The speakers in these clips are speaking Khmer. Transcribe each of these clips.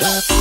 Bye.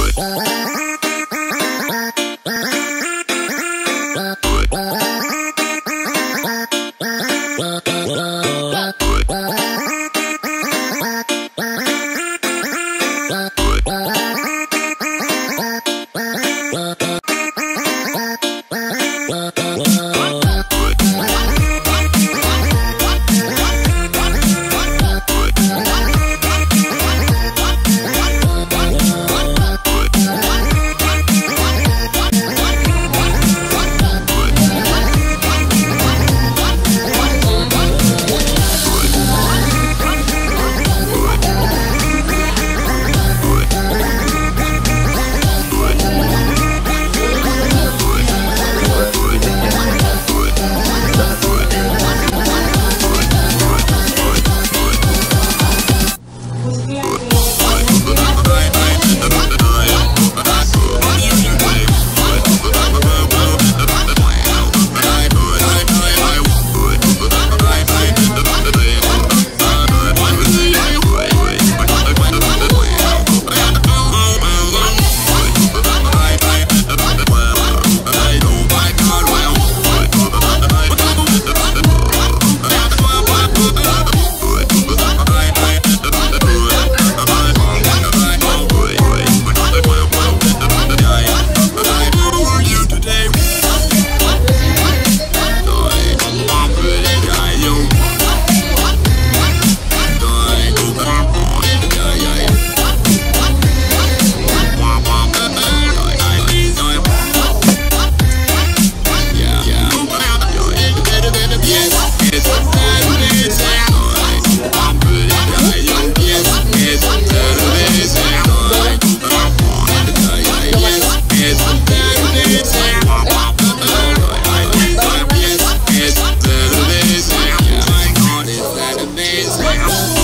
hands.